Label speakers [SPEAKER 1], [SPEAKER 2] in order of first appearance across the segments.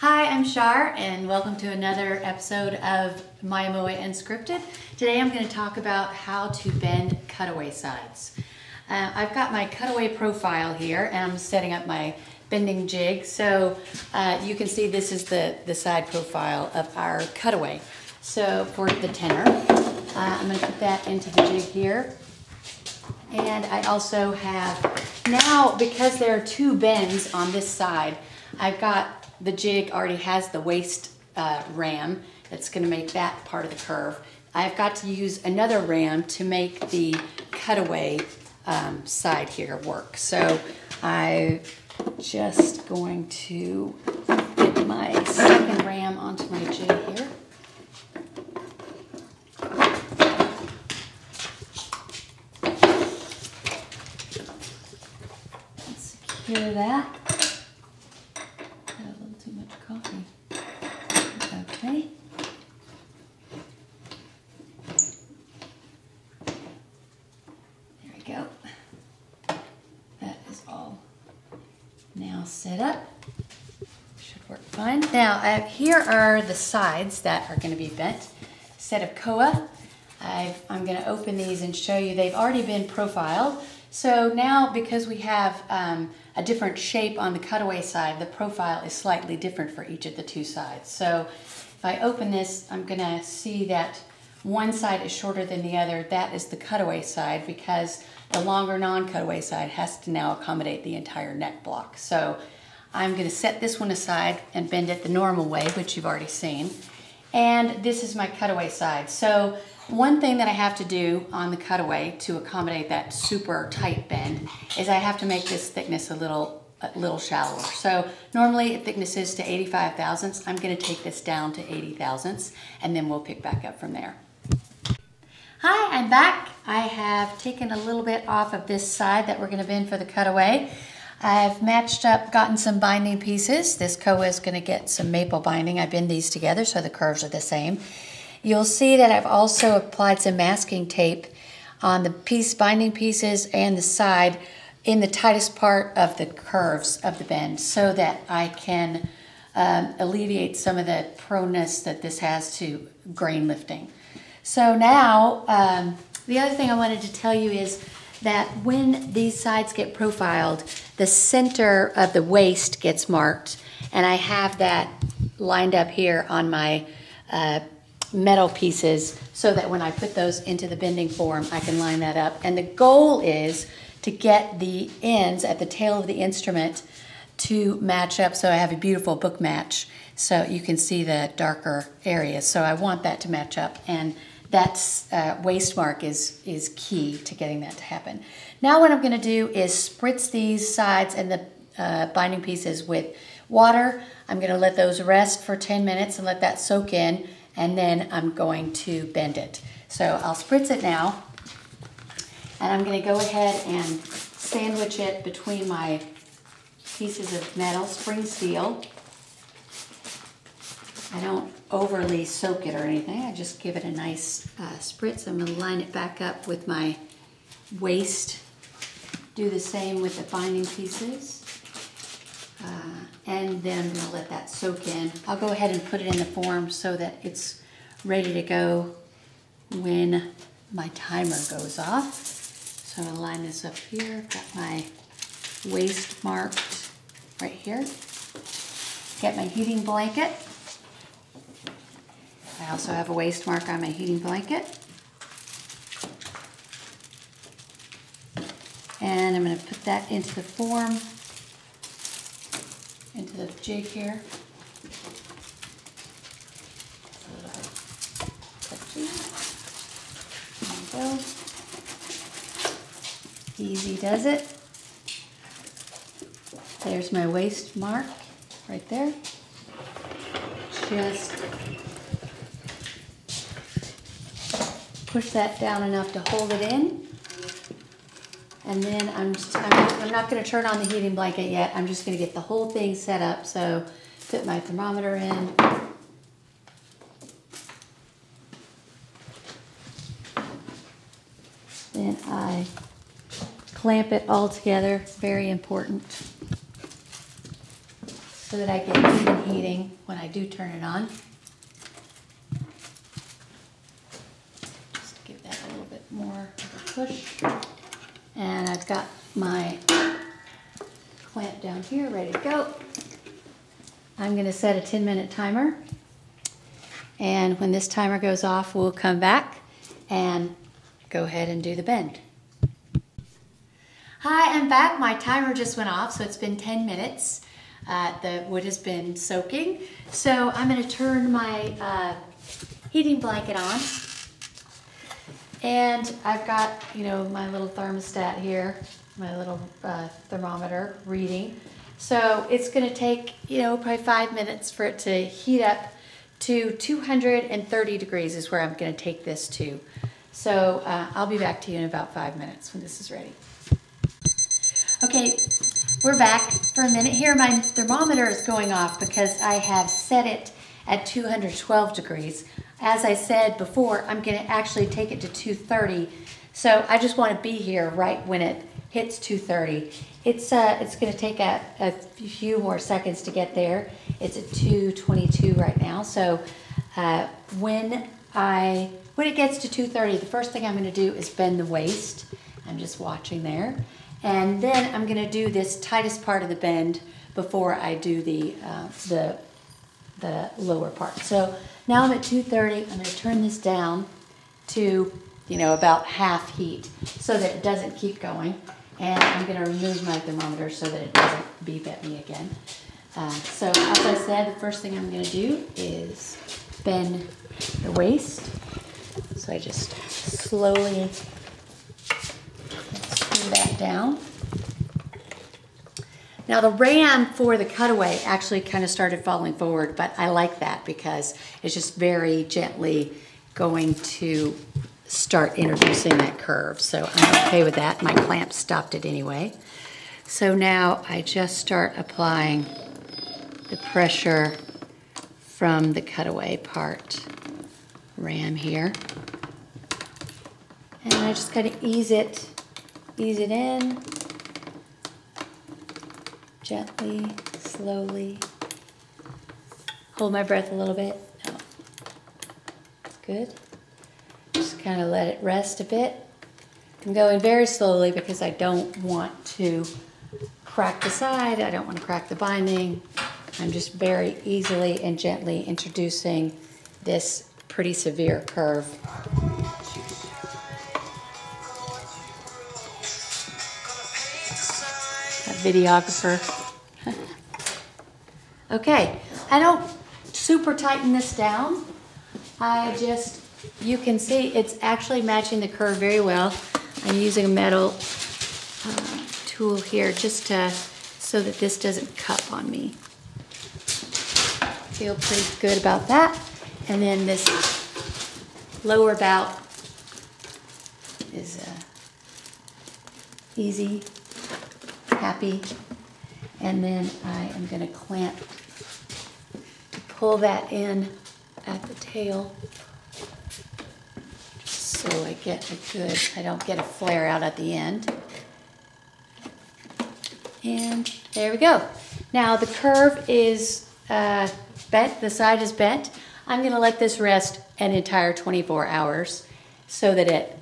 [SPEAKER 1] Hi, I'm Char, and welcome to another episode of Maya Unscripted. Today I'm going to talk about how to bend cutaway sides. Uh, I've got my cutaway profile here, and I'm setting up my bending jig. So uh, you can see this is the, the side profile of our cutaway. So for the tenor, uh, I'm going to put that into the jig here. And I also have, now because there are two bends on this side, I've got the jig already has the waist uh, ram that's going to make that part of the curve. I've got to use another ram to make the cutaway um, side here work. So I'm just going to get my second ram onto my jig here. Secure that. Okay. There we go. That is all now set up. Should work fine. Now, uh, here are the sides that are going to be bent. Set of koa. i am going to open these and show you they've already been profiled. So now, because we have um, a different shape on the cutaway side, the profile is slightly different for each of the two sides. So if I open this, I'm gonna see that one side is shorter than the other. That is the cutaway side because the longer non-cutaway side has to now accommodate the entire neck block. So I'm gonna set this one aside and bend it the normal way, which you've already seen. And this is my cutaway side. So one thing that I have to do on the cutaway to accommodate that super tight bend is I have to make this thickness a little a little shallower. So normally it thicknesses to 85 thousandths. I'm gonna take this down to 80 thousandths and then we'll pick back up from there. Hi, I'm back. I have taken a little bit off of this side that we're gonna bend for the cutaway. I've matched up, gotten some binding pieces. This koa is gonna get some maple binding. I bend these together so the curves are the same. You'll see that I've also applied some masking tape on the piece binding pieces and the side in the tightest part of the curves of the bend so that I can um, alleviate some of the proneness that this has to grain lifting. So now, um, the other thing I wanted to tell you is that when these sides get profiled, the center of the waist gets marked, and I have that lined up here on my uh, metal pieces so that when I put those into the bending form, I can line that up. And the goal is to get the ends at the tail of the instrument to match up so I have a beautiful book match so you can see the darker areas. So I want that to match up and that's uh, waist mark is, is key to getting that to happen. Now what I'm gonna do is spritz these sides and the uh, binding pieces with water. I'm gonna let those rest for 10 minutes and let that soak in and then I'm going to bend it. So I'll spritz it now and I'm gonna go ahead and sandwich it between my pieces of metal, spring steel. I don't overly soak it or anything. I just give it a nice uh, spritz. I'm gonna line it back up with my waist. Do the same with the binding pieces. Uh, and then I'm gonna let that soak in. I'll go ahead and put it in the form so that it's ready to go when my timer goes off. So I'm gonna line this up here. I've got my waist marked right here. Get my heating blanket. I also have a waist mark on my heating blanket. And I'm gonna put that into the form, into the jig here. There we go. Easy does it. There's my waist mark right there. Just push that down enough to hold it in. And then I'm, just, I'm, I'm not going to turn on the heating blanket yet. I'm just going to get the whole thing set up. So put my thermometer in. Then I clamp it all together, very important. so that I get even heating when I do turn it on. Just give that a little bit more of a push. And I've got my clamp down here, ready to go. I'm gonna set a 10 minute timer. And when this timer goes off, we'll come back and go ahead and do the bend. Hi, I'm back. My timer just went off, so it's been 10 minutes. Uh, the wood has been soaking. So I'm gonna turn my uh, heating blanket on. And I've got, you know, my little thermostat here, my little uh, thermometer reading. So it's gonna take, you know, probably five minutes for it to heat up to 230 degrees is where I'm gonna take this to. So uh, I'll be back to you in about five minutes when this is ready. Okay, we're back for a minute here. My thermometer is going off because I have set it at 212 degrees. As I said before, I'm gonna actually take it to 230. So I just wanna be here right when it hits 230. It's, uh, it's gonna take a, a few more seconds to get there. It's at 222 right now. So uh, when I, when it gets to 230, the first thing I'm gonna do is bend the waist. I'm just watching there. And then I'm gonna do this tightest part of the bend before I do the, uh, the, the lower part. So now I'm at 230, I'm gonna turn this down to, you know, about half heat so that it doesn't keep going. And I'm gonna remove my thermometer so that it doesn't beep at me again. Uh, so as I said, the first thing I'm gonna do is bend the waist. So I just slowly down. Now the ram for the cutaway actually kind of started falling forward, but I like that because it's just very gently going to start introducing that curve. So I'm okay with that. My clamp stopped it anyway. So now I just start applying the pressure from the cutaway part ram here. And I just kind of ease it, ease it in, gently, slowly. Hold my breath a little bit. No. Good. Just kind of let it rest a bit. I'm going very slowly because I don't want to crack the side. I don't want to crack the binding. I'm just very easily and gently introducing this pretty severe curve. Videographer. okay, I don't super tighten this down. I just, you can see it's actually matching the curve very well. I'm using a metal uh, tool here just to, so that this doesn't cup on me. Feel pretty good about that. And then this lower bout is uh, easy happy. And then I am going to clamp pull that in at the tail so I get a good, I don't get a flare out at the end. And there we go. Now the curve is uh, bent, the side is bent. I'm gonna let this rest an entire 24 hours so that it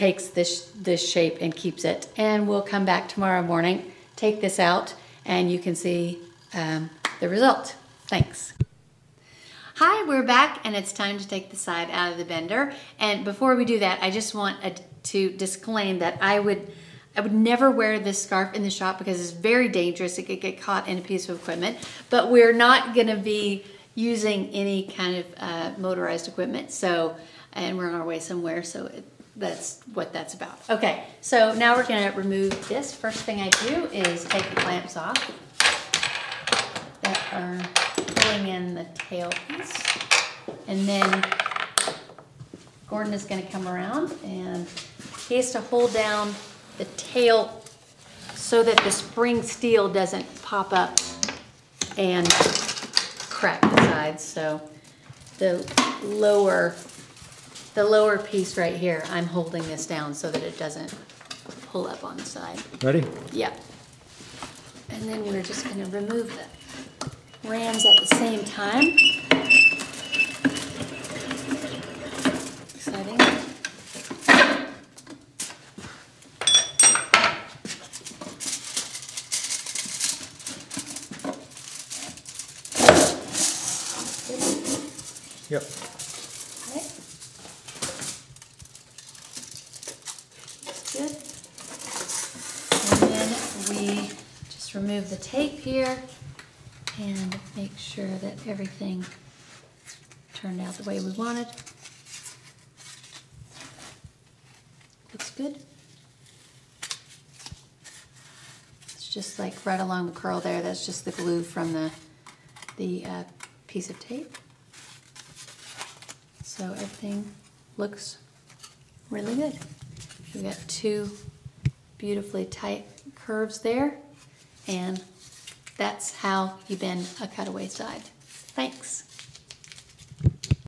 [SPEAKER 1] takes this, this shape and keeps it. And we'll come back tomorrow morning, take this out, and you can see um, the result. Thanks. Hi, we're back and it's time to take the side out of the bender. And before we do that, I just want a, to disclaim that I would I would never wear this scarf in the shop because it's very dangerous. It could get caught in a piece of equipment. But we're not gonna be using any kind of uh, motorized equipment. So, and we're on our way somewhere. So it, that's what that's about. Okay, so now we're gonna remove this. First thing I do is take the clamps off that are pulling in the tail piece. And then Gordon is gonna come around and he has to hold down the tail so that the spring steel doesn't pop up and crack the sides. So the lower the lower piece right here, I'm holding this down so that it doesn't pull up on the side.
[SPEAKER 2] Ready?
[SPEAKER 1] Yep. And then we're just gonna remove the rams at the same time. Exciting.
[SPEAKER 2] Yep.
[SPEAKER 1] Okay. Good. And then we remove the tape here and make sure that everything turned out the way we wanted. Looks good. It's just like right along the curl there, that's just the glue from the, the uh, piece of tape. So everything looks really good. We've got two beautifully tight curves there, and that's how you bend a cutaway side. Thanks.